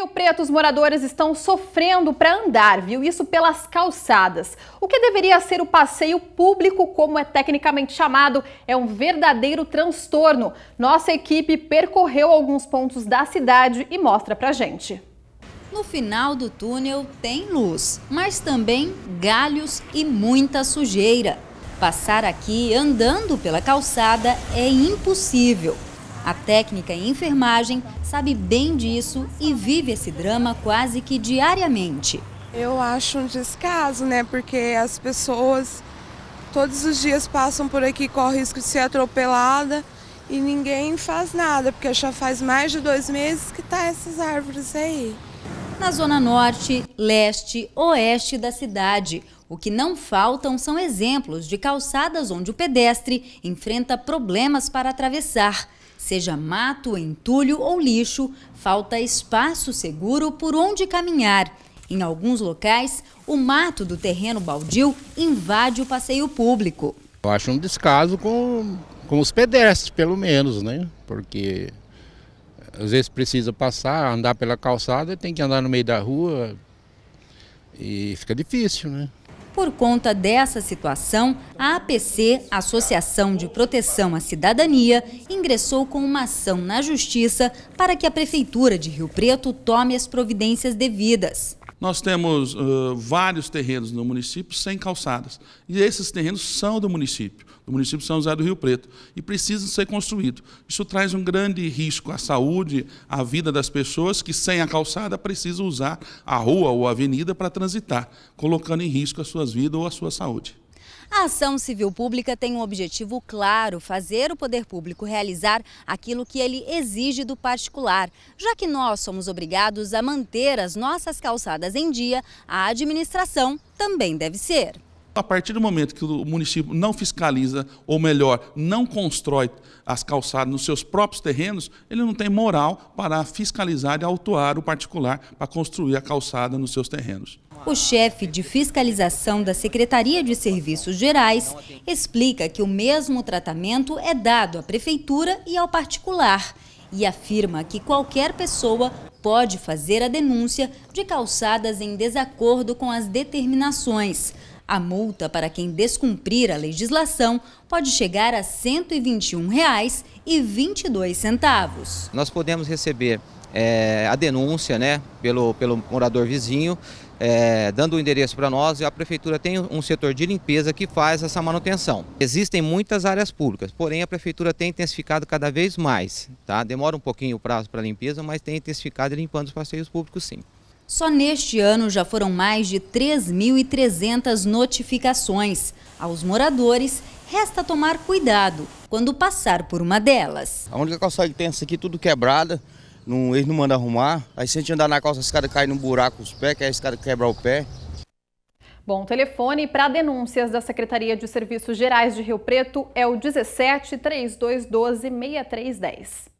Rio Preto, os moradores estão sofrendo para andar, viu? Isso pelas calçadas. O que deveria ser o passeio público, como é tecnicamente chamado, é um verdadeiro transtorno. Nossa equipe percorreu alguns pontos da cidade e mostra pra gente. No final do túnel tem luz, mas também galhos e muita sujeira. Passar aqui andando pela calçada é impossível. A técnica em enfermagem sabe bem disso e vive esse drama quase que diariamente. Eu acho um descaso, né? Porque as pessoas todos os dias passam por aqui, correm risco de ser atropelada e ninguém faz nada, porque já faz mais de dois meses que tá essas árvores aí. Na zona norte, leste, oeste da cidade, o que não faltam são exemplos de calçadas onde o pedestre enfrenta problemas para atravessar Seja mato, entulho ou lixo, falta espaço seguro por onde caminhar. Em alguns locais, o mato do terreno baldio invade o passeio público. Eu acho um descaso com, com os pedestres, pelo menos, né? Porque às vezes precisa passar, andar pela calçada, tem que andar no meio da rua e fica difícil, né? Por conta dessa situação, a APC, Associação de Proteção à Cidadania, ingressou com uma ação na Justiça para que a Prefeitura de Rio Preto tome as providências devidas. Nós temos uh, vários terrenos no município sem calçadas. E esses terrenos são do município, do município São José do Rio Preto, e precisam ser construídos. Isso traz um grande risco à saúde, à vida das pessoas que, sem a calçada, precisam usar a rua ou a avenida para transitar, colocando em risco as suas vidas ou a sua saúde. A ação civil pública tem um objetivo claro: fazer o poder público realizar aquilo que ele exige do particular. Já que nós somos obrigados a manter as nossas calçadas em dia, a administração também deve ser. A partir do momento que o município não fiscaliza, ou melhor, não constrói as calçadas nos seus próprios terrenos, ele não tem moral para fiscalizar e autuar o particular para construir a calçada nos seus terrenos. O chefe de fiscalização da Secretaria de Serviços Gerais explica que o mesmo tratamento é dado à prefeitura e ao particular e afirma que qualquer pessoa pode fazer a denúncia de calçadas em desacordo com as determinações. A multa para quem descumprir a legislação pode chegar a R$ 121,22. Nós podemos receber é, a denúncia né, pelo, pelo morador vizinho, é, dando o endereço para nós e a prefeitura tem um setor de limpeza que faz essa manutenção. Existem muitas áreas públicas, porém a prefeitura tem intensificado cada vez mais. Tá? Demora um pouquinho o prazo para limpeza, mas tem intensificado limpando os passeios públicos sim. Só neste ano já foram mais de 3.300 notificações. Aos moradores, resta tomar cuidado quando passar por uma delas. A única calçada que tem essa aqui tudo quebrada, não, eles não mandam arrumar. Aí se a gente andar na calça, esse cara cai num buraco os pés, que aí esse cara quebra o pé. Bom, o telefone para denúncias da Secretaria de Serviços Gerais de Rio Preto é o 17 3212 6310.